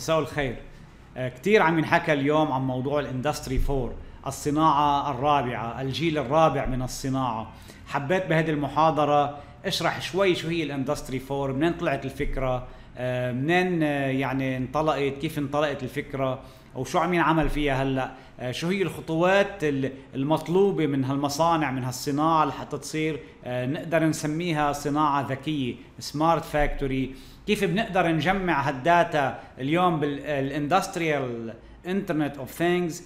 مساء الخير. آه، كثير عم ينحكى اليوم عن موضوع ال Industry 4 الصناعة الرابعة الجيل الرابع من الصناعة. حبيت بهذه المحاضرة أشرح شوي شو هي ال Industry 4 منين طلعت الفكرة آه، منين آه، يعني انطلقت كيف انطلقت الفكرة وشو عم ينعمل فيها هلأ. شو هي الخطوات المطلوبة من هالمصانع من هالصناعة لحتى تصير نقدر نسميها صناعة ذكية smart factory كيف بنقدر نجمع هال data اليوم بال industrial internet of things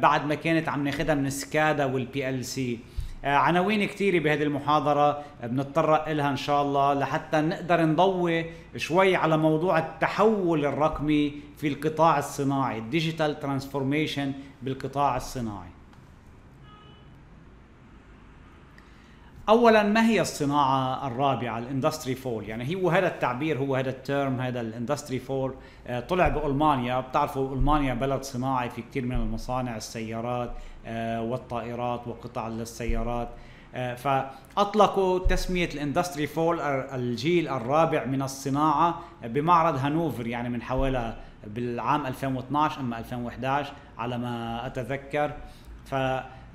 بعد ما كانت عم ناخذها من SCADA وال PLC عناوين كثيرة بهذه المحاضرة بنتطرق لها إن شاء الله لحتى نقدر نضوي شوي على موضوع التحول الرقمي في القطاع الصناعي ال digital transformation بالقطاع الصناعي. اولا ما هي الصناعة الرابعة؟ ال Industry 4 يعني هو هذا التعبير هو هذا ال term هذا ال Industry 4 آه، طلع بألمانيا. بتعرفوا ألمانيا بلد صناعي في كثير من المصانع السيارات آه، والطائرات وقطع للسيارات. آه، فأطلقوا تسمية ال Industry 4 الجيل الرابع من الصناعة بمعرض هانوفر يعني من حوالي بالعام 2012 اما 2011 على ما أتذكر. ف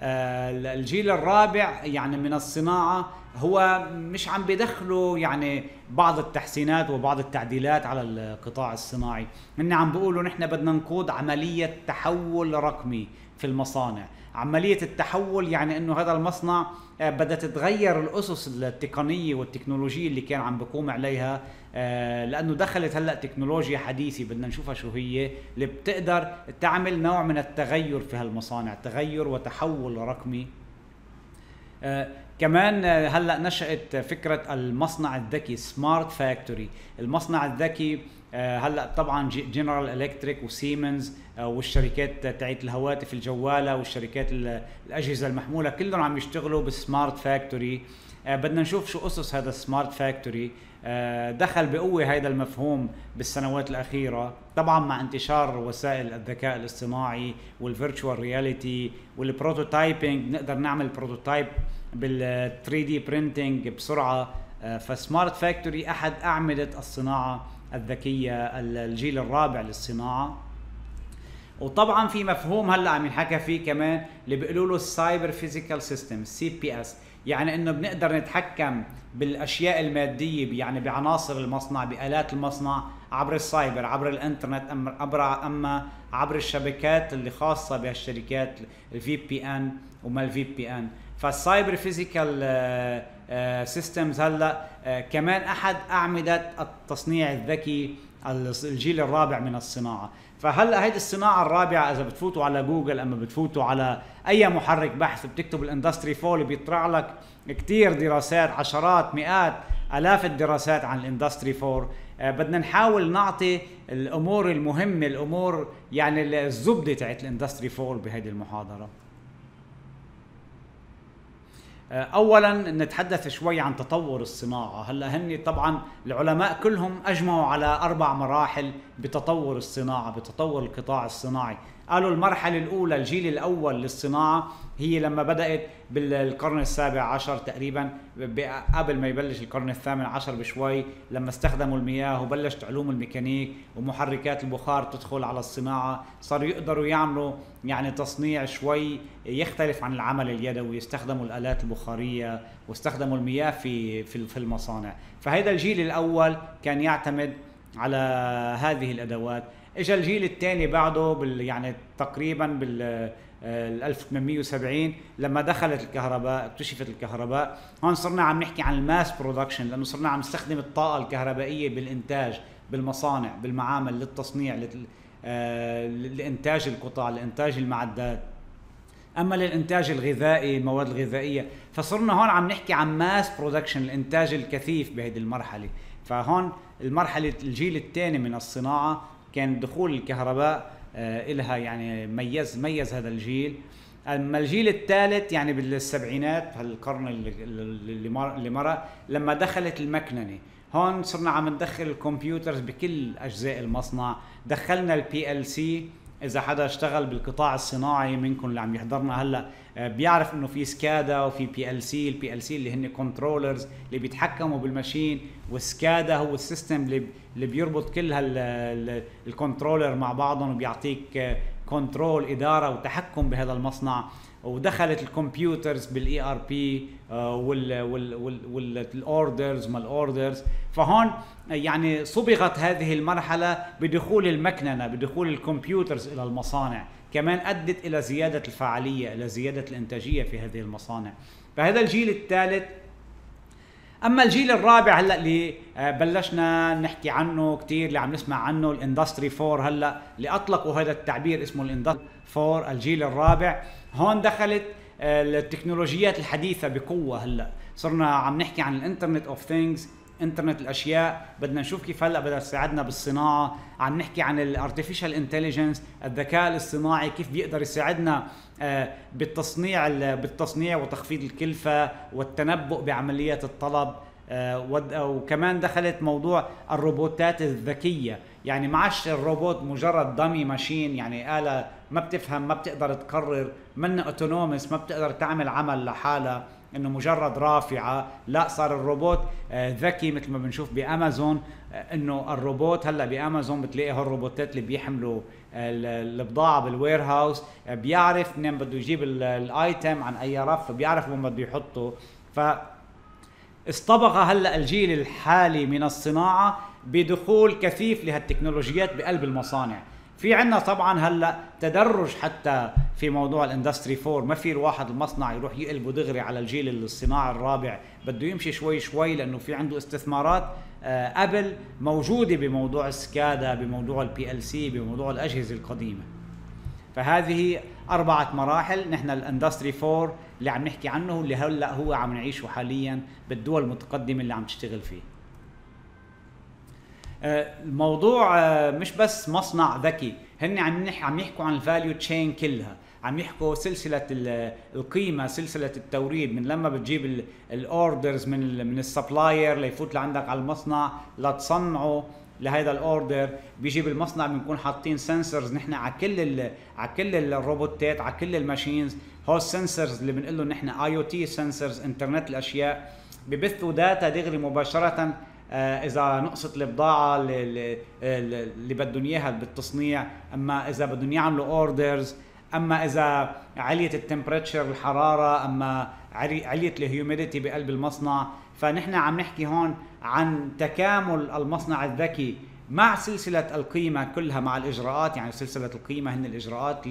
الجيل الرابع يعني من الصناعة هو مش عم بيدخلوا يعني بعض التحسينات وبعض التعديلات على القطاع الصناعي. هن عم بيقولوا نحن بدنا نقود عملية تحول رقمي في المصانع. عملية التحول يعني إنه هذا المصنع آه، بدها تتغير الأسس التقنية والتكنولوجية اللي كان عم بقوم عليها آه، لأنه دخلت هلأ تكنولوجيا حديثة بدنا نشوفها شو هي اللي بتقدر تعمل نوع من التغير في هالمصانع تغير وتحول رقمي. آه، كمان هلأ نشأت فكرة المصنع الذكي smart factory المصنع الذكي هلأ طبعا جنرال الكتريك وسيمنز والشركات تاعت الهواتف الجوالة والشركات الأجهزة المحمولة كلهم عم يشتغلوا بال smart factory آه، بدنا نشوف شو اسس هذا ال smart factory آه، دخل بقوة هذا المفهوم بالسنوات الأخيرة طبعا مع انتشار وسائل الذكاء الاصطناعي وال virtual reality وال prototyping نقدر نعمل prototype بال 3D printing بسرعة. آه، ف smart factory أحد أعمدة الصناعة الذكية الجيل الرابع للصناعة. وطبعا في مفهوم هلأ عم ينحكى فيه كمان اللي بيقولوا له ال cyber physical system CPS يعني إنه بنقدر نتحكم بالأشياء المادية يعني بعناصر المصنع بآلات المصنع عبر السايبر عبر الإنترنت أم عبر أما عبر الشبكات اللي خاصة بهالشركات ال VPN وما ال VPN فال cyber physical systems هلأ آه، كمان أحد أعمدة التصنيع الذكي الجيل الرابع من الصناعة. فهلأ هيدي الصناعة الرابعة إذا بتفوتوا على جوجل أما بتفوتوا على أي محرك بحث بتكتب ال industry four بيطلع لك كثير دراسات عشرات مئات آلاف الدراسات عن ال industry four آه بدنا نحاول نعطي الأمور المهمة الأمور يعني الزبدة تاعت ال industry four بهذه المحاضرة. آه، اولا نتحدث شوي عن تطور الصناعة. هلأ هن طبعا العلماء كلهم أجمعوا على أربع مراحل بتطور الصناعة بتطور القطاع الصناعي. قالوا المرحلة الأولى الجيل الأول للصناعة هي لما بدأت بالقرن السابع عشر تقريبا قبل ما يبلش القرن الثامن عشر بشوي لما استخدموا المياه وبلشت علوم الميكانيك ومحركات البخار تدخل على الصناعة صاروا يقدروا يعملوا يعني تصنيع شوي يختلف عن العمل اليدوي يستخدموا الآلات البخارية واستخدموا المياه في في المصانع. فهذا الجيل الأول كان يعتمد على هذه الأدوات. اجى الجيل الثاني بعده بال يعني تقريبا بال 1870 لما دخلت الكهرباء اكتشفت الكهرباء. هون صرنا عم نحكي عن ال mass production لأنه صرنا عم نستخدم الطاقة الكهربائية بالإنتاج بالمصانع بالمعامل للتصنيع آه، لإنتاج القطع لإنتاج المعدات. أما للإنتاج الغذائي المواد الغذائية فصرنا هون عم نحكي عن mass production الإنتاج الكثيف بهذه المرحلة. فهون المرحلة الجيل الثاني من الصناعة كان دخول الكهرباء آه لها يعني ميز ميز هذا الجيل. أما الجيل الثالث يعني بالسبعينات هالقرن اللي مر لما دخلت المكننة. هون صرنا عم ندخل ال computers بكل أجزاء المصنع. دخلنا ال PLC إذا حدا اشتغل بالقطاع الصناعي منكم اللي عم يحضرنا هلأ آه، بيعرف إنه في SCADA وفي PLC ال PLC اللي هن controllers اللي بيتحكموا بال machine وال SCADA هو ال system اللي اللي بيربط كل هال controller مع بعضهم وبيعطيك control آه، إدارة وتحكم بهذا المصنع. ودخلت ال computers بال ERP وال orders ما ال orders فهون يعني صبغت هذه المرحلة بدخول المكننة بدخول ال computers إلى المصانع. كمان أدت إلى زيادة الفعالية إلى زيادة الإنتاجية في هذه المصانع. فهذا الجيل الثالث أما الجيل الرابع هلأ اللي آه، بلشنا نحكي عنه كثير اللي عم نسمع عنه ال industry 4 هلأ اللي أطلقوا هذا التعبير اسمه ال industry 4 الجيل الرابع. هون دخلت آه، التكنولوجيات الحديثة بقوة هلأ. صرنا عم نحكي عن ال internet of things انترنت الأشياء. بدنا نشوف كيف هلأ بدها تساعدنا بالصناعة. عم نحكي عن ال artificial intelligence الذكاء الاصطناعي كيف بيقدر يساعدنا آه، بالتصنيع بالتصنيع وتخفيض الكلفة والتنبؤ بعمليات الطلب آه، وكمان دخلت موضوع الروبوتات الذكية. يعني ما عادش الروبوت مجرد dummy machine يعني آلة ما بتفهم ما بتقدر تقرر من autonomous ما بتقدر تعمل عمل لحالها. إنه مجرد رافعة لا صار الروبوت آه، ذكي مثل ما بنشوف بأمازون آه، إنه الروبوت هلأ بأمازون بتلاقي هالروبوتات اللي بيحملوا البضاعة بالوير هاوس بيعرف منين بده يجيب الآيتم عن أي رف بيعرف وين بده يحطه. ف اصطبغ هلأ الجيل الحالي من الصناعة بدخول كثيف لهالتكنولوجيات بقلب المصانع. في عنا طبعا هلأ تدرج حتى في موضوع الإندستري 4 ما في الواحد المصنع يروح يقلبه دغري على الجيل الصناعي الرابع. بده يمشي شوي شوي لأنه في عنده استثمارات آه، قبل موجودة بموضوع ال SCADA بموضوع ال PLC بموضوع الأجهزة القديمة. فهذه أربعة مراحل نحن ال industry 4 اللي عم نحكي عنه اللي هلأ هو عم نعيشه حاليا بالدول المتقدمة اللي عم تشتغل فيه. آه، الموضوع آه، مش بس مصنع ذكي هن عم عم يحكوا عن ال value chain كلها عم يحكوا سلسلة القيمة سلسلة التوريد من لما بتجيب ال orders من من ال supplier ليفوت لعندك على المصنع لتصنعه لهذا ال order بيجي بالمصنع بنكون حاطين sensors نحن على كل على كل الروبوتات على كل ال machines هو ال sensors اللي بنقول لهم نحن IoT sensors انترنت الأشياء. ببثوا data دغري مباشرة إذا نقصت البضاعه اللي, اللي بدهم إياها بالتصنيع أما إذا بدهم يعملوا orders أما إذا عليت ال temperature الحرارة أما عليت ال humidity بقلب المصنع. فنحن عم نحكي هون عن تكامل المصنع الذكي مع سلسلة القيمة كلها مع الإجراءات. يعني سلسلة القيمة هن الإجراءات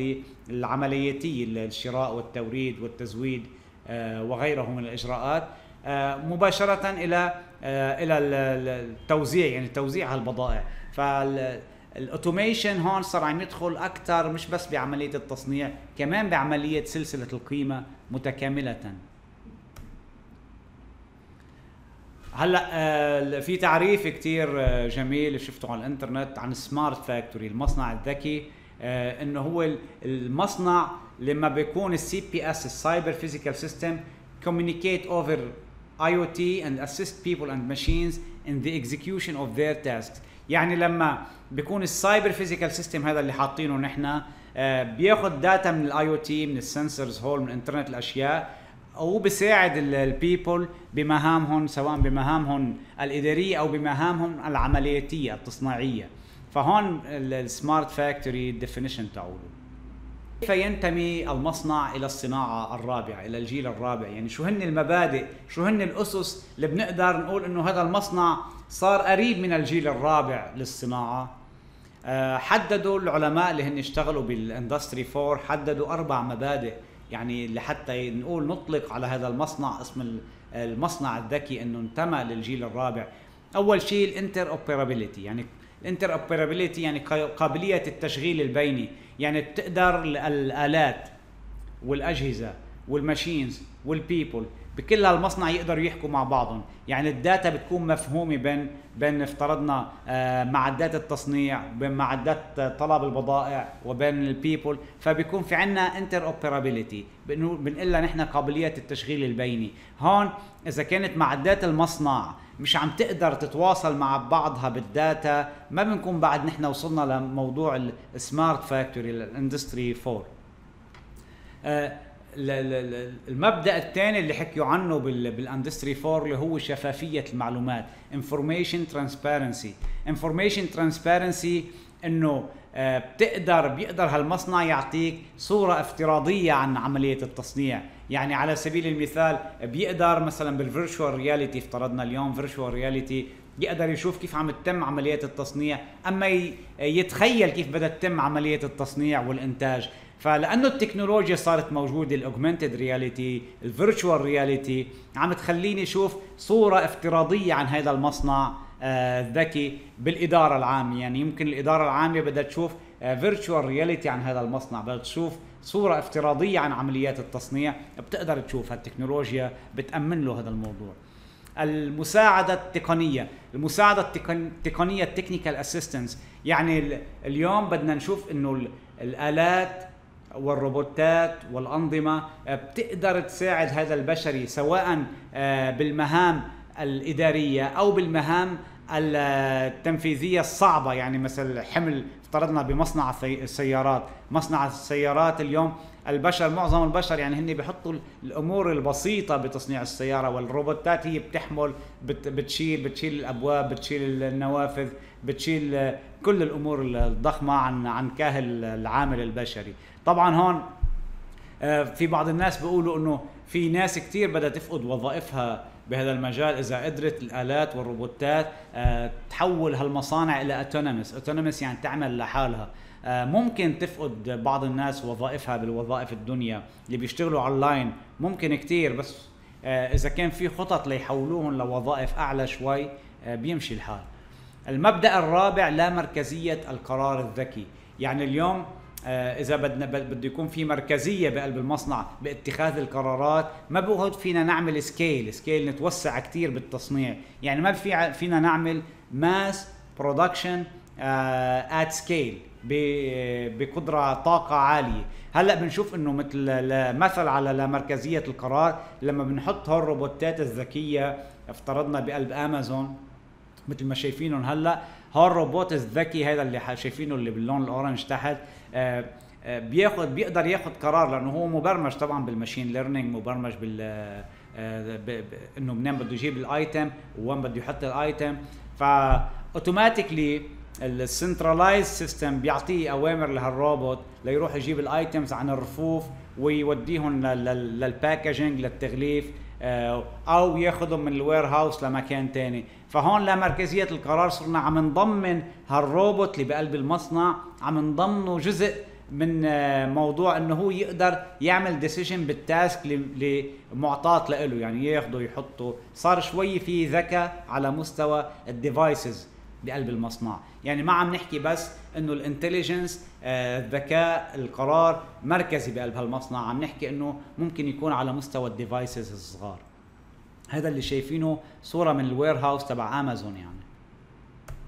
العملياتية الشراء والتوريد والتزويد آه، وغيره من الإجراءات. آه، مباشرة إلى آه، إلى التوزيع يعني توزيع هالبضائع. فال automation هون صار عم يدخل أكثر مش بس بعملية التصنيع كمان بعملية سلسلة القيمة متكاملة. هلأ آه، في تعريف كتير آه، جميل شفته على الإنترنت عن smart factory المصنع الذكي. إنه هو المصنع لما بيكون ال CPS ال cyber physical system communicate over IoT and assist people and machines in the execution of their tasks. يعني لما بيكون ال cyber physical system هذا اللي حاطينه نحن بياخذ data من ال IoT من ال sensors هول من انترنت الأشياء وبساعد ال people بمهامهم سواء بمهامهم الإدارية أو بمهامهم العملياتية التصنيعيه فهون ال smart factory definition تاعوله كيف ينتمي المصنع إلى الصناعة الرابعة إلى الجيل الرابع؟ يعني شو هن المبادئ؟ شو هن الأسس اللي بنقدر نقول إنه هذا المصنع صار قريب من الجيل الرابع للصناعة؟ آه، حددوا العلماء اللي هن اشتغلوا بال industry 4 حددوا أربع مبادئ يعني لحتى نقول نطلق على هذا المصنع اسم المصنع الذكي إنه انتمى للجيل الرابع. أول شيء ال interoperability يعني ال interoperability يعني قابلية التشغيل البيني. يعني بتقدر الآلات والأجهزة وال machines وال people بكل هالمصنع يقدروا يحكوا مع بعضهم. يعني ال data بتكون مفهومة بين بين افترضنا آه، معدات التصنيع بين معدات طلب البضائع وبين ال people فبيكون في عنا interoperability بنقول لها نحن قابلية التشغيل البيني. هون إذا كانت معدات المصنع مش عم تقدر تتواصل مع بعضها بال data. ما بنكون بعد نحن وصلنا لموضوع ال smart factory ال industry 4 المبدأ الثاني اللي حكيوا عنه بال industry 4 اللي هو شفافية المعلومات information transparency information transparency إنه آه، بتقدر بيقدر هالمصنع يعطيك صورة افتراضية عن عملية التصنيع. يعني على سبيل المثال بيقدر مثلا بال virtual reality افترضنا اليوم virtual reality يقدر يشوف كيف عم تتم عملية التصنيع أما يتخيل كيف بدها تتم عملية التصنيع والإنتاج. فلأنه التكنولوجيا صارت موجودة ال augmented reality ال virtual reality عم تخليني أشوف صورة افتراضية عن هذا المصنع. آه بالإدارة العامة. يعني يمكن الإدارة العامة بدها تشوف virtual آه reality عن هذا المصنع بدها تشوف صورة افتراضية عن عمليات التصنيع بتقدر تشوف التكنولوجيا بتأمن له هذا الموضوع. المساعدة التقنية المساعدة التقنية ال technical assistance يعني اليوم بدنا نشوف إنه الآلات والروبوتات والأنظمة آه، بتقدر تساعد هذا البشري سواء بالمهام الإدارية أو بالمهام التنفيذية الصعبة يعني مثل حمل افترضنا بمصنع السيارات مصنع السيارات اليوم البشر معظم البشر يعني هن بيحطوا الأمور البسيطة بتصنيع السيارة والروبوتات هي بتحمل بتشيل بتشيل الأعباء بتشيل النوافذ بتشيل كل الأمور الضخمة عن عن كاهل العامل البشري. طبعا هون آه، في بعض الناس بيقولوا إنه في ناس كثير بدها تفقد وظائفها بهذا المجال إذا قدرت الآلات والروبوتات آه، تحول هالمصانع إلى autonomous autonomous يعني تعمل لحالها. آه، ممكن تفقد بعض الناس وظائفها بالوظائف الدنيا. اللي بيشتغلوا اونلاين ممكن كثير بس إذا كان في خطط ليحولوهم لوظائف أعلى شوي بيمشي الحال. المبدأ الرابع لا مركزية القرار الذكي. يعني اليوم آه، إذا بدنا بده يكون في مركزية بقلب المصنع باتخاذ القرارات. ما بقعد فينا نعمل scale scale نتوسع كثير بالتصنيع. يعني ما في فينا نعمل mass production at scale بقدرة طاقة عالية. هلأ بنشوف إنه مثل مثل على لا مركزية القرار لما بنحط هالروبوتات الذكية افترضنا بقلب امازون مثل ما شايفينهم هلأ هالروبوت الذكي هذا اللي شايفينه اللي باللون ال orange تحت آه، آه، بياخذ بيقدر ياخذ قرار لأنه هو مبرمج طبعا بال machine learning مبرمج بال آه، إنه منين بده يجيب ال item وين بده يحط ال item. ف automatically ال centralized system بيعطيه أوامر لهالروبوت ليروح يجيب ال items عن الرفوف ويوديهم لل packaging للتغليف. أو ياخذهم من ال warehouse لمكان ثاني فهون لا مركزية القرار صرنا عم نضمن هالروبوت اللي بقلب المصنع عم نضمنه جزء من آه، موضوع إنه هو يقدر يعمل decision بال task اللي معطاه له يعني ياخده يحطه. صار شوي في ذكاء على مستوى ال devices بقلب المصنع. يعني ما عم نحكي بس إنه ال intelligence آه، الذكاء القرار مركزي بقلب هالمصنع. عم نحكي إنه ممكن يكون على مستوى ال devices الصغار. هذا اللي شايفينه صورة من ال warehouse تبع امازون يعني.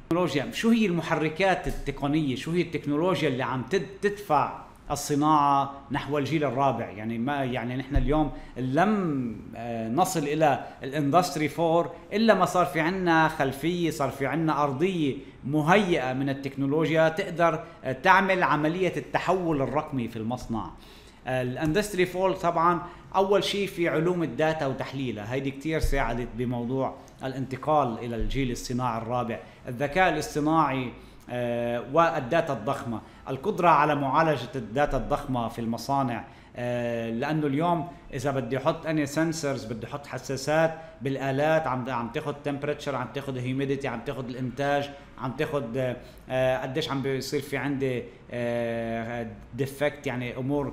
التكنولوجيا شو هي المحركات التقنية؟ شو هي التكنولوجيا اللي عم تدفع الصناعة نحو الجيل الرابع. يعني ما يعني نحن اليوم لم آه، نصل إلى ال industry 4 إلا ما صار في عندنا خلفية صار في عندنا أرضية مهيئة من التكنولوجيا تقدر آه، تعمل عملية التحول الرقمي في المصنع. ال industry 4 طبعا أول شيء في علوم ال data وتحليلها. هيدي كثير ساعدت بموضوع الانتقال إلى الجيل الصناعي الرابع. الذكاء الاصطناعي آه، وال data الضخمة. القدرة على معالجة ال data الضخمة في المصانع آه، لأنه اليوم إذا بدي أحط any sensors بدي أحط حساسات بالآلات عم عم تاخذ temperature عم تاخذ humidity عم تاخذ الإنتاج عم تاخذ آه، قديش عم بيصير في عندي defect يعني أمور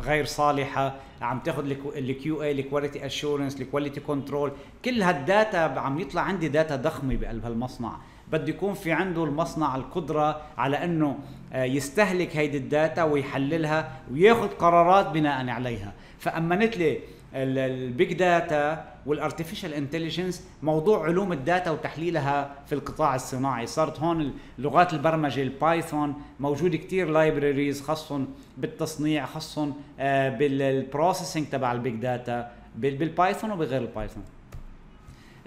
غير صالحة. عم تاخذ ال QA ال quality assurance ال quality control كل هال data عم يطلع عندي data ضخمة بقلب هالمصنع. بده يكون في عنده المصنع القدرة على أنه آه، يستهلك هيدي ال data ويحللها وياخذ قرارات بناء عليها. فأمنت لي ال big data وال artificial intelligence موضوع علوم الداتا وتحليلها في القطاع الصناعي. صارت هون لغات البرمجة ال Python موجود كتير libraries خاصهم بالتصنيع خاصهم آه، بال processing تبع ال big data بال Python وبغير ال Python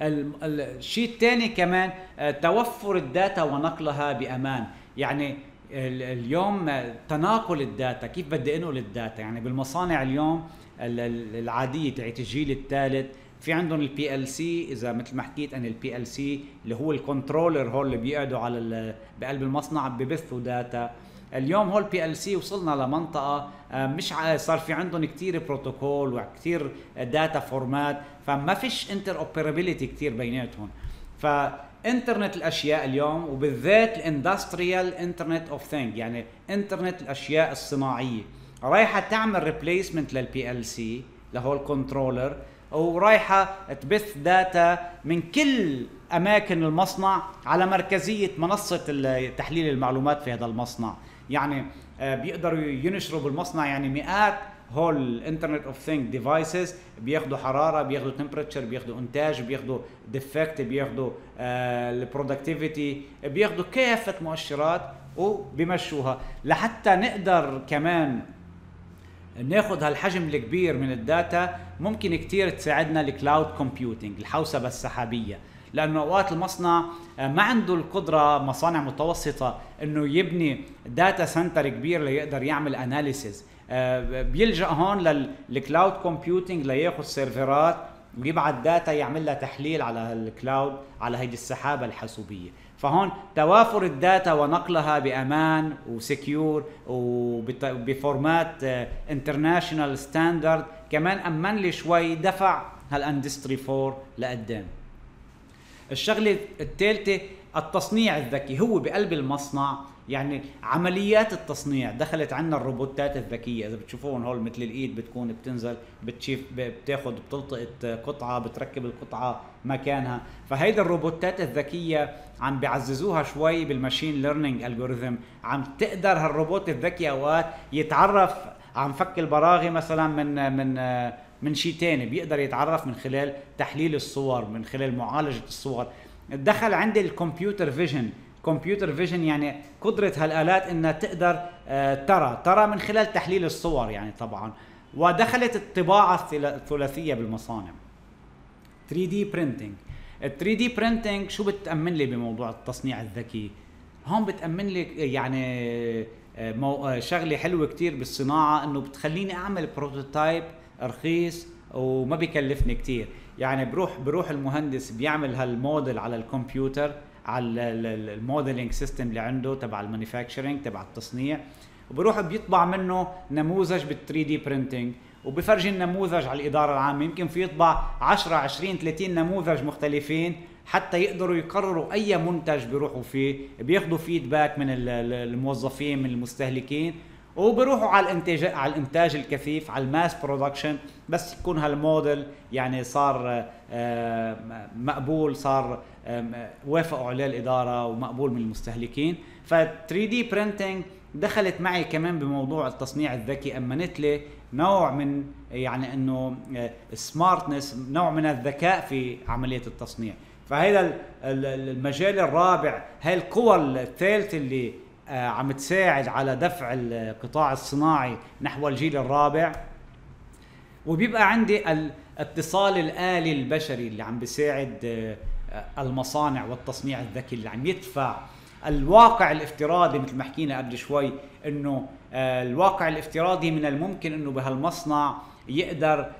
الشيء الثاني كمان آه، توفر ال data ونقلها بأمان. يعني اليوم تناقل ال data كيف بدي أنقل ال data؟ يعني بالمصانع اليوم العادية تاعت الجيل الثالث في عندهم ال PLC إذا مثل ما حكيت أنا ال PLC اللي هو ال controller هول اللي بيقعدوا على بقلب المصنع ببثوا data. اليوم هول PLC وصلنا لمنطقة آه، مش صار في عندهم كثير بروتوكول وكثير data format فما فيش interoperability كثير بيناتهم. فإنترنت الأشياء اليوم وبالذات ال industrial internet of things يعني إنترنت الأشياء الصناعية. رايحة تعمل replacement لل PLC لهول controller ورايحة تبث data من كل أماكن المصنع على مركزية منصة تحليل المعلومات في هذا المصنع. يعني آه، بيقدروا ينشروا بالمصنع يعني مئات هول internet of things devices بياخذوا حرارة بياخذوا temperature بياخذوا إنتاج بياخذوا defect بياخذوا ال productivity بياخذوا كافة مؤشرات وبيمشوها. لحتى نقدر كمان ناخذ هالحجم الكبير من ال data ممكن كتير تساعدنا ال cloud computing الحوسبة السحابية. لأنه اوقات المصنع آه، ما عنده القدرة مصانع متوسطة إنه يبني data center كبير ليقدر يعمل analysis آه، بيلجأ هون لل cloud computing لياخذ سيرفرات ويبعث data يعمل لها تحليل على ال cloud على هيدي السحابة الحاسوبية. فهون توافر ال data ونقلها بأمان و secure وب format international standard كمان أمن لي شوي دفع هال industry 4 لقدام. الشغلة الثالثة التصنيع الذكي. هو بقلب المصنع يعني عمليات التصنيع. دخلت عنا الروبوتات الذكية. إذا بتشوفون هول مثل الإيد بتكون بتنزل بتشيف بتاخذ بتلتقط قطعة بتركب القطعة مكانها. فهيدي الروبوتات الذكية عم بيعززوها شوي بال machine learning algorithm عم تقدر هالروبوت الذكي أوقات يتعرف عن فك البراغي مثلا من من من شيء ثاني بيقدر يتعرف من خلال تحليل الصور من خلال معالجة الصور. دخل عندي ال computer vision. computer vision يعني قدرة هالآلات إنها تقدر آه، ترى ترى من خلال تحليل الصور يعني طبعا. ودخلت الطباعة الثلاثية بالمصانع. 3D printing ال 3D printing شو بتأمن لي بموضوع التصنيع الذكي؟ هون بتأمن لي يعني آه، آه، شغلة حلوة كتير بالصناعة إنه بتخليني أعمل prototype رخيص وما بيكلفني كتير. يعني بروح بروح المهندس بيعمل هالموديل على الكمبيوتر على ال modeling system اللي عنده تبع ال manufacturing تبع التصنيع وبروح بيطبع منه نموذج بال 3D printing وبفرجي النموذج على الإدارة العامة. يمكن في يطبع 10 20 30 نموذج مختلفين حتى يقدروا يقرروا أي منتج بيروحوا فيه بياخذوا feedback من الموظفين من المستهلكين وبروحوا على الانتاج على الإنتاج الكثيف على ال mass production بس يكون هالموديل يعني صار آه، مقبول صار وافقوا عليه الإدارة ومقبول من المستهلكين. ف 3D printing دخلت معي كمان بموضوع التصنيع الذكي. أمنت لي نوع من يعني إنه smartness آه، نوع من الذكاء في عملية التصنيع. فهذا المجال الرابع. هاي القوى الثالثة اللي عم تساعد على دفع القطاع الصناعي نحو الجيل الرابع. وبيبقى عندي الاتصال الآلي البشري اللي عم بيساعد آه، المصانع والتصنيع الذكي اللي عم يدفع. الواقع الافتراضي مثل ما حكينا قبل شوي إنه آه، الواقع الافتراضي من الممكن إنه بهالمصنع يقدر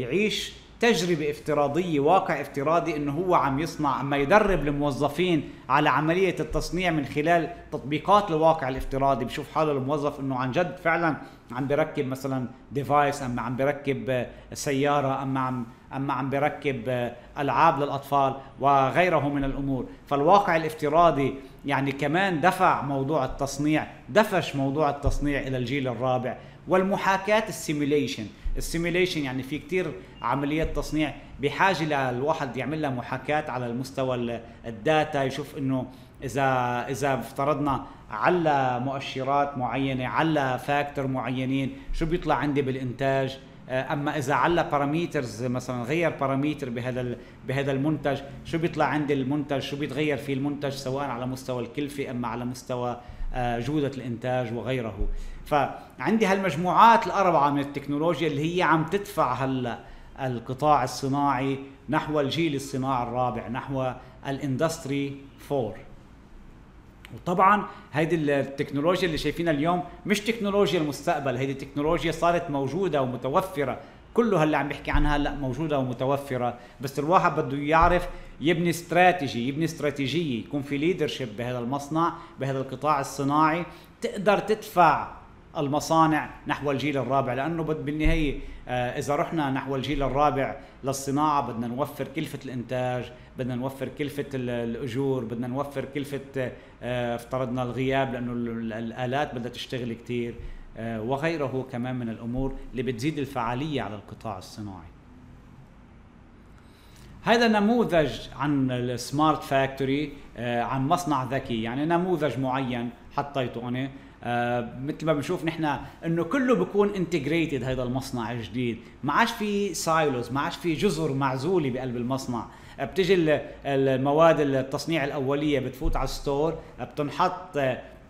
يعيش تجربة افتراضية واقع افتراضي إنه هو عم يصنع اما يدرب الموظفين على عملية التصنيع من خلال تطبيقات الواقع الافتراضي. بشوف حاله الموظف إنه عن جد فعلا عم بركب مثلا device أما عم بركب سيارة أما عم أما عم بركب ألعاب للأطفال وغيره من الأمور. فالواقع الافتراضي يعني كمان دفع موضوع التصنيع دفش موضوع التصنيع إلى الجيل الرابع. والمحاكاة ال simulation. ال simulation يعني في كتير عمليات تصنيع. بحاجة للواحد يعمل لها محاكاة على المستوى ال data يشوف إنه إذا إذا افترضنا على مؤشرات معينة على factor معينين شو بيطلع عندي بالإنتاج؟ آه، أما إذا على parameters مثلا غير parameter بهذا بهذا المنتج شو بيطلع عندي المنتج؟ شو بيتغير في المنتج؟ سواء على مستوى الكلفة أما على مستوى آه، جودة الإنتاج وغيره. فعندي هالمجموعات الأربعة من التكنولوجيا اللي هي عم تدفع هلا القطاع الصناعي نحو الجيل الصناعي الرابع نحو ال industry 4 وطبعا هيدي التكنولوجيا اللي شايفينها اليوم مش تكنولوجيا المستقبل هيدي التكنولوجيا صارت موجودة ومتوفرة. كله هلا عم بيحكي عنها هلا موجودة ومتوفرة بس الواحد بده يعرف يبني استراتيجي يبني استراتيجية يكون في ليدرشيب بهذا المصنع بهذا القطاع الصناعي تقدر تدفع المصانع نحو الجيل الرابع لأنه بالنهاية آه، إذا رحنا نحو الجيل الرابع للصناعة بدنا نوفر كلفة الإنتاج بدنا نوفر كلفة الأجور بدنا نوفر كلفة آه، افترضنا الغياب لأنه الآلات بدها تشتغل كثير آه، وغيره كمان من الأمور اللي بتزيد الفعالية على القطاع الصناعي. هذا نموذج عن ال smart factory عن مصنع ذكي يعني نموذج معين حطيته أنا. آه مثل ما بنشوف نحن إنه كله بيكون integrated هذا المصنع الجديد. ما عادش في silos ما عادش في جزر معزولة بقلب المصنع. بتجي المواد التصنيع الأولية بتفوت على ال store بتنحط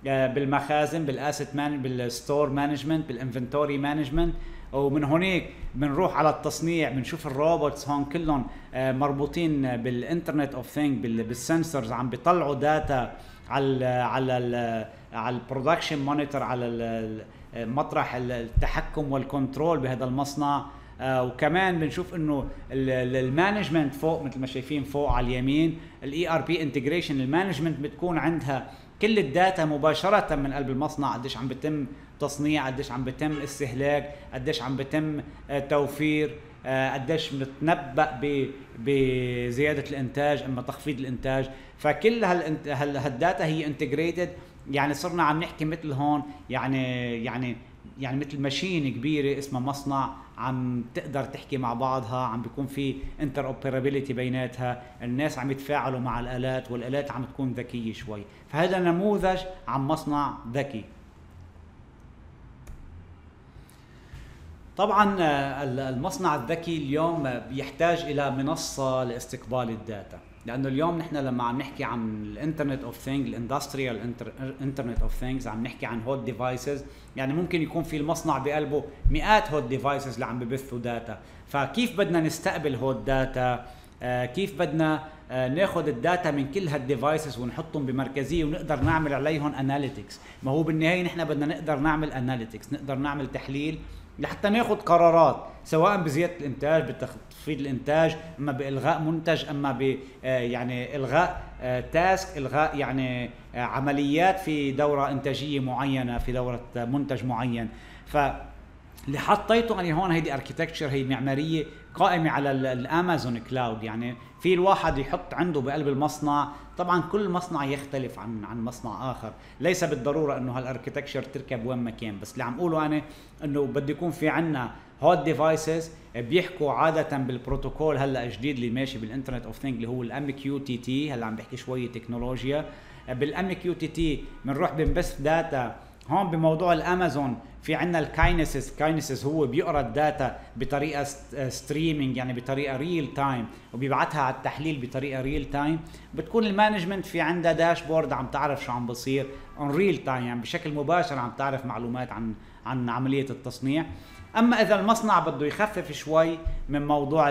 آه، بالمخازن بال asset man بال store management بال inventory management ومن هونيك بنروح على التصنيع بنشوف ال robots هون كلهم آه، مربوطين بال internet of thing بال sensors عم بيطلعوا data على على على ال production monitor على مطرح التحكم وال control بهذا المصنع. آه وكمان بنشوف إنه ال management فوق مثل ما شايفين فوق على اليمين ال ERP integration ال management بتكون عندها كل ال data مباشرة من قلب المصنع قديش عم بتم تصنيع قديش عم بتم استهلاك قديش عم بتم آه توفير آه قديش بنتنبأ بزياده الإنتاج أما تخفيض الإنتاج. فكل هال data هي integrated يعني صرنا عم نحكي مثل هون يعني يعني يعني مثل machine كبيرة اسمها مصنع عم تقدر تحكي مع بعضها عم بيكون في interoperability بيناتها الناس عم يتفاعلوا مع الآلات والآلات عم تكون ذكية شوي. فهذا نموذج عن مصنع ذكي. طبعا آه، المصنع الذكي اليوم بيحتاج إلى منصة لاستقبال ال data. لأنه اليوم نحن لما عم نحكي عن ال internet of thing ال industrial internet of things عم نحكي عن IoT devices يعني ممكن يكون في المصنع بقلبه مئات IoT devices اللي عم ببثوا data فكيف بدنا نستقبل IoT data آه كيف بدنا آه ناخذ ال data من كل هال devices ونحطهم بمركزية ونقدر نعمل عليهم analytics ما هو بالنهاية نحن بدنا نقدر نعمل analytics نقدر نعمل تحليل لحتى ناخذ قرارات سواء بزيادة الإنتاج بتخفيض الإنتاج أما بإلغاء منتج أما ب آه، يعني إلغاء task آه، إلغاء يعني آه، عمليات في دورة إنتاجية معينة في دورة منتج معين. ف اللي حطيته أنا هون هيدي architecture هي معمارية قائمة على ال Amazon cloud يعني في الواحد يحط عنده بقلب المصنع. طبعا كل مصنع يختلف عن عن مصنع آخر. ليس بالضرورة إنه هال architecture تركب وين ما كان. بس اللي عم أقوله أنا إنه بده يكون في عنا IoT devices بيحكوا عادة بالبروتوكول. هلأ جديد اللي ماشي بال internet of thing اللي هو ال MQTT هلأ عم بحكي شوية تكنولوجيا. بال MQTT بنروح بنبث data هون بموضوع الأمازون في عندنا ال Kinesis Kinesis هو بيقرأ ال data بطريقة streaming يعني بطريقة real time وبيبعتها على التحليل بطريقة real time بتكون ال management في عندها dashboard عم تعرف شو عم بصير on real time يعني بشكل مباشر عم تعرف معلومات عن عن عملية التصنيع. أما إذا المصنع بده يخفف شوي من موضوع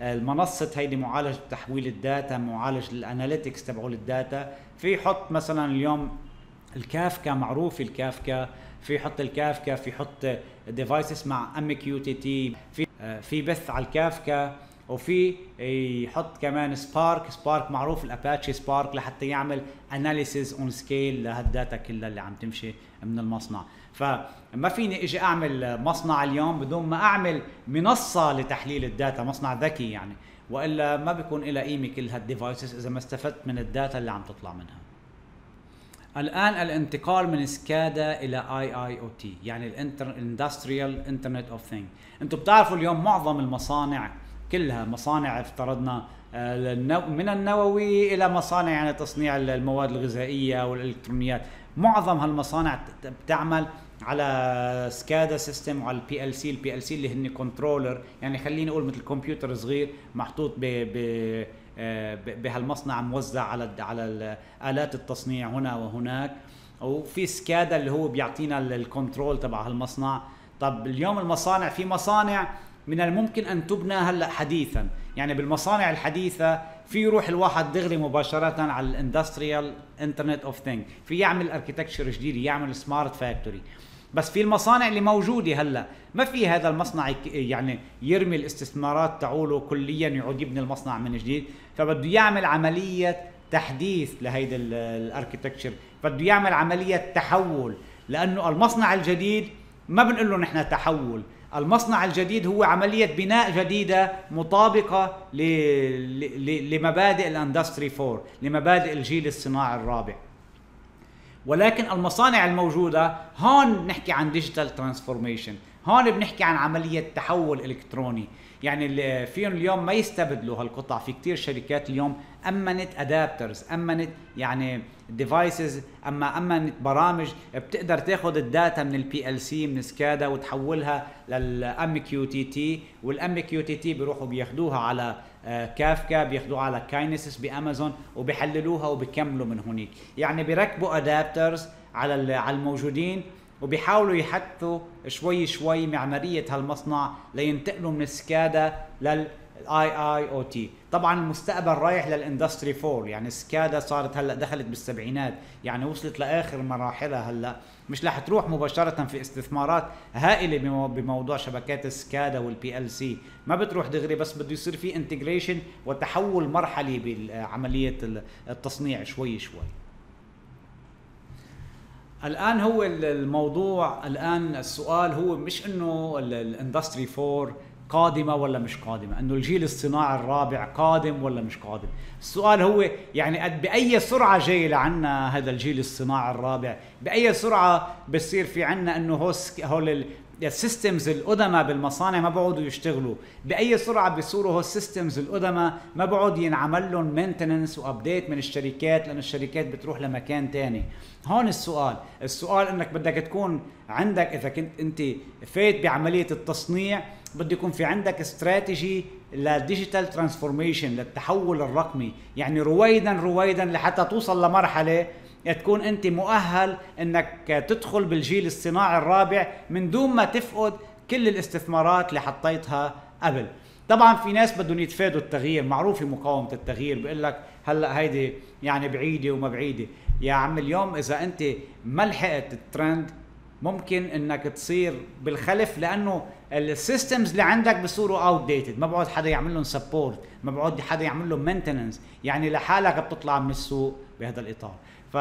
المنصة هيدي معالجه تحويل ال data معالج ال analytics تبعول ال data في يحط مثلا اليوم الكافكا معروف الكافكا في يحط الكافكا في يحط devices مع MQTT في في بث على الكافكا وفي يحط كمان Spark Spark معروف ال Apache Spark لحتى يعمل analysis on scale لهال data كلها اللي عم تمشي من المصنع. فما فيني إجي أعمل مصنع اليوم بدون ما أعمل منصة لتحليل ال data مصنع ذكي يعني. وإلا ما بيكون لها قيمة كل هال devices إذا ما استفدت من ال data اللي عم تطلع منها. الآن الانتقال من SCADA إلى IIoT يعني ال industrial internet of thing أنتم بتعرفوا اليوم معظم المصانع كلها مصانع افترضنا من النووي إلى مصانع يعني تصنيع المواد الغذائية والإلكترونيات. معظم هالمصانع بتعمل على SCADA system وعلى ال PLC ال PLC اللي هن controller يعني خليني أقول مثل كمبيوتر صغير محطوط ب ب آه، بهالمصنع موزع على على آلات التصنيع هنا وهناك. وفي SCADA اللي هو بيعطينا ال control تبع هالمصنع. طب اليوم المصانع في مصانع من الممكن أن تبنى هلأ حديثا. يعني بالمصانع الحديثة في يروح الواحد دغري مباشرة على ال industrial internet of thing في يعمل architecture جديد يعمل smart factory بس في المصانع اللي موجودة هلأ ما في هذا المصنع يعني يرمي الاستثمارات تبعوله كليا يعود يبني المصنع من جديد. فبده يعمل عملية تحديث لهيدا ال architecture بده يعمل عملية تحول. لأنه المصنع الجديد ما بنقول له نحن تحول. المصنع الجديد هو عملية بناء جديدة مطابقة لمبادئ ال industry 4 لمبادئ الجيل الصناعي الرابع. ولكن المصانع الموجودة هون بنحكي عن digital transformation هون بنحكي عن عملية تحول إلكتروني. يعني اللي فيهم اليوم ما يستبدلوا هالقطع. في كتير شركات اليوم أمنت adapters أمنت يعني devices أما أمنت برامج بتقدر تاخذ ال data من ال PLC من SCADA وتحولها لل MQTT وال MQTT بيروحوا بياخذوها على كافكا بياخذوها على Kinesis بأمازون وبيحللوها وبيكملوا من هونيك يعني بيركبوا adapters على على الموجودين وبيحاولوا يحدثوا شوي شوي معمارية هالمصنع لينتقلوا من ال SCADA لل IIoT طبعا المستقبل رايح لل Industry 4 يعني SCADA صارت هلأ دخلت بالسبعينات يعني وصلت لآخر مراحلها هلأ. مش رح تروح مباشرة في استثمارات هائلة بموضوع شبكات ال SCADA وال PLC ما بتروح دغري بس بده يصير في integration وتحول مرحلي بعمليه التصنيع شوي شوي. الآن هو الموضوع الآن السؤال هو مش إنه ال Industry 4 قادمة ولا مش قادمة إنه الجيل الصناعي الرابع قادم ولا مش قادم. السؤال هو يعني بأي سرعة جاي لعنا هذا الجيل الصناعي الرابع؟ بأي سرعة بصير في عنا إنه هول ال systems القدماء بالمصانع ما بقعدوا يشتغلوا. بأي سرعة بيصيروا هو ال systems القدماء ما بقعد ينعمل لهم maintenance و update من الشركات لأن الشركات بتروح لمكان تاني. هون السؤال. السؤال إنك بدك تكون عندك إذا كنت أنت فايت بعملية التصنيع بده يكون في عندك strategy لل digital transformation للتحول الرقمي. يعني رويدا رويدا لحتى توصل لمرحلة تكون أنت مؤهل إنك تدخل بالجيل الصناعي الرابع من دون ما تفقد كل الاستثمارات اللي حطيتها قبل. طبعا في ناس بدهم يتفادوا التغيير. معروفه مقاومة التغيير بيقول لك هلأ هيدي يعني بعيدة وما بعيدة. يا عم اليوم إذا أنت ما لحقت الترند ممكن إنك تصير بالخلف لأنه ال systems اللي عندك بصيروا outdated ما بقعد حدا يعمل لهم support ما بقعد حدا يعمل لهم maintenance يعني لحالك بتطلع من السوق بهذا الإطار. ف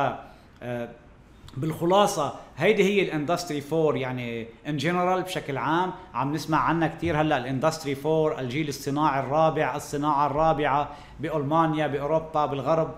آه، بالخلاصة هيدي هي ال Industry 4 يعني in general بشكل عام عم نسمع عنها كثير هلأ ال Industry 4 الجيل الصناعي الرابع الصناعة الرابعة بألمانيا بأوروبا بالغرب.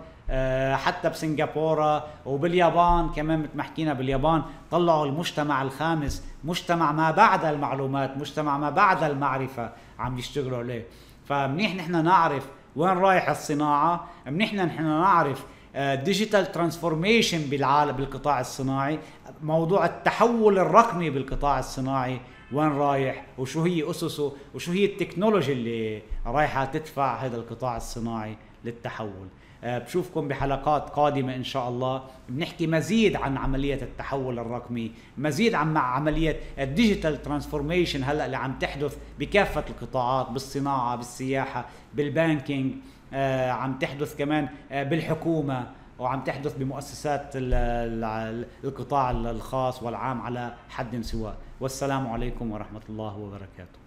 حتى بسنغافورة وباليابان كمان مثل ما حكينا باليابان طلعوا المجتمع الخامس مجتمع ما بعد المعلومات مجتمع ما بعد المعرفة عم يشتغلوا عليه. فمنيح نحن نعرف وين رايح الصناعة منيح نحن نعرف digital transformation بالعالم بالقطاع الصناعي موضوع التحول الرقمي بالقطاع الصناعي وين رايح وشو هي أسسه وشو هي ال technology اللي رايحة تدفع هذا القطاع الصناعي للتحول. آه، بشوفكم بحلقات قادمة إن شاء الله. بنحكي مزيد عن عملية التحول الرقمي مزيد عن عملية ال digital transformation هلأ اللي عم تحدث بكافة القطاعات بالصناعة بالسياحة بال banking آه، عم تحدث كمان آه، بالحكومة وعم تحدث بمؤسسات القطاع الخاص والعام على حد سواء. والسلام عليكم ورحمة الله وبركاته.